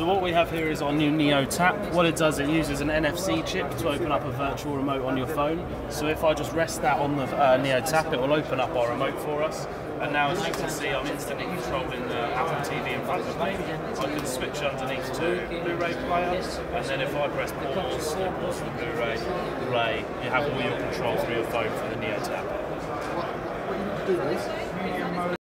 So what we have here is our new Neo Tap. What it does, it uses an NFC chip to open up a virtual remote on your phone. So if I just rest that on the uh, Neo Tap, it will open up our remote for us. And now, as you can see, I'm instantly controlling the Apple TV in front of me. I can switch underneath to Blu-ray player, and then if I press pause, it pause the Blu-ray play. You have all your controls through your phone for the Neo Tap. Do this.